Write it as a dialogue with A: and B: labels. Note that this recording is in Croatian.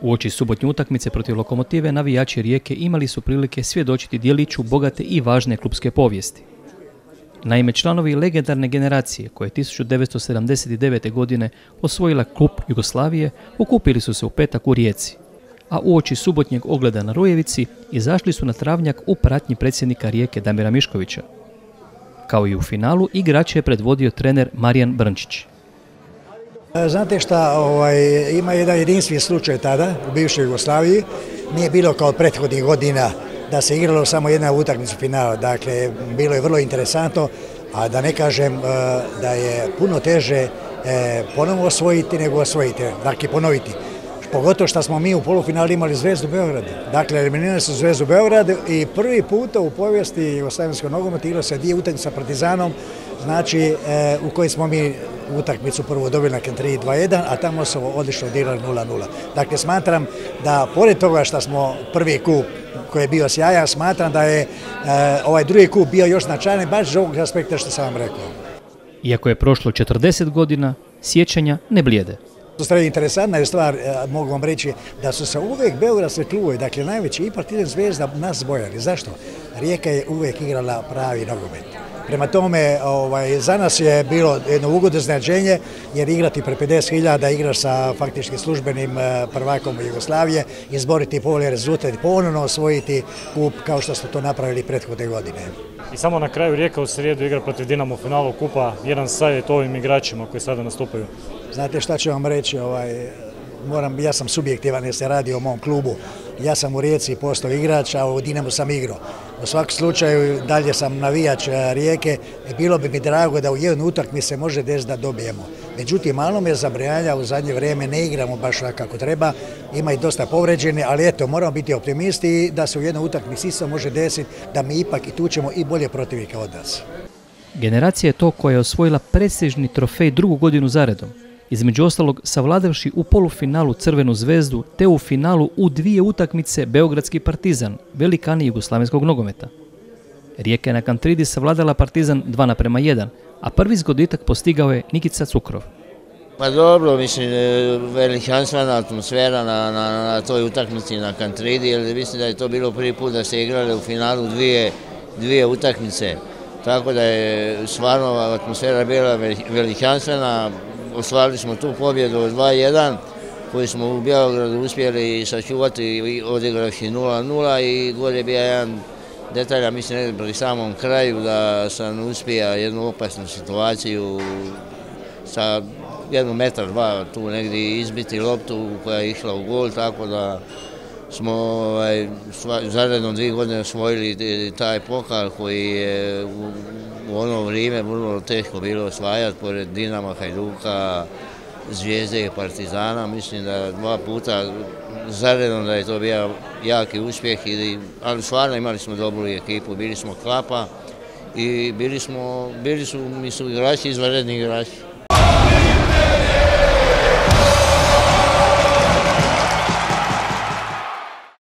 A: U oči subotnje utakmice protiv lokomotive navijači Rijeke imali su prilike svjedočiti dijeliću bogate i važne klubske povijesti. Naime, članovi legendarne generacije koje je 1979. godine osvojila klub Jugoslavije okupili su se u petak u Rijeci, a uoči subotnjeg ogleda na Rujevici izašli su na travnjak u pratnji predsjednika Rijeke Damira Miškovića. Kao i u finalu, igrače je predvodio trener Marijan Brnčić.
B: E, znate šta, ovaj, ima jedan jedinstven slučaj tada u bivšoj Jugoslaviji. Nije bilo kao prethodnih godina da se igralo samo jedna utakmica finala. Dakle, bilo je vrlo interesantno, a da ne kažem e, da je puno teže e, ponovno osvojiti nego osvojiti, dakle ponoviti. Pogotovo što smo mi u polufinalu imali Zvezdu Beograd. Dakle, eliminirali su Zvezdu Beograd i prvi puta u povijesti Jugoslavenskog nogometa igrao se dvije utakmice sa Partizanom, znači u kojoj smo mi utakmicu prvo dobili na 3-2-1, a tamo su odlično odigrali 0-0. Dakle, smatram da pored toga što smo prvi kup koji je bio sjajan, smatram da je e, ovaj drugi kup bio još značajan baš iz ovog aspekta što sam vam rekao.
A: Iako je prošlo 40 godina, sjećanja ne blijede.
B: Stvari interesantna je stvar, e, mogu vam reći, da su se uvijek Beogradske klubovi, dakle najveći i Partizan Zvezda nas bojali. Zašto? Rijeka je uvijek igrala pravi nogomet. Prema tome, ovaj, za nas je bilo jedno ugodno značenje, jer igrati pre 50.000, igraš sa faktički službenim e, prvakom Jugoslavije, izboriti povolje rezultat i ponovno osvojiti kup kao što smo to napravili prethodne godine.
C: I samo na kraju Rijeka u srijedu igra protiv Dinamo finalu kupa, jedan savjet ovim igračima koji sada nastupaju.
B: Znate šta ću vam reći, ovaj, moram, ja sam subjektivan jer se radi o mom klubu. Ja sam u Rijeci postao igrač, a u Dinamo sam igrao. U svakom slučaju dalje sam navijač eh, Rijeke i bilo bi mi drago da u jedan utak mi se može desiti da dobijemo. Međutim, malo me zabrijanja u zadnje vrijeme ne igramo baš kako treba, ima i dosta povređene, ali eto, moramo biti optimisti da se u jednom utakmici isto može desiti da mi ipak i tučemo i bolje protivnika od nas.
A: Generacija je to koja je osvojila prestižni trofej drugu godinu zaredom između ostalog savladavši u polufinalu Crvenu zvezdu te u finalu u dvije utakmice Beogradski partizan, velikani jugoslavenskog nogometa. Rijeka je na Kantridi savladala partizan 2 naprema 1, a prvi zgoditak postigao je Nikica Cukrov.
D: Pa dobro, mislim, e, veličanstvena atmosfera na, na, na toj utakmici na Kantridi, jer mislim da je to bilo prvi put da se igrali u finalu dvije, dvije utakmice. Tako da je stvarno atmosfera bila veličanstvena, ostvarili smo tu pobjedu 2-1 koju smo u Bjelogradu uspjeli sačuvati i odigraši 0-0 i gore je bio jedan detalj, a mislim pri samom kraju da sam uspija jednu opasnu situaciju sa jednu metar, dva tu negdje izbiti loptu koja je išla u gol, tako da smo ovaj, zaredno dvije godine osvojili taj pokal koji je u ono vrijeme vrlo teško bilo osvajati pored Dinama, Hajduka, Zvijezde i Partizana. Mislim da dva puta zaredno da je to bio jaki uspjeh, ali stvarno imali smo dobru ekipu, bili smo klapa i bili su mi su igrači izvanredni igrači.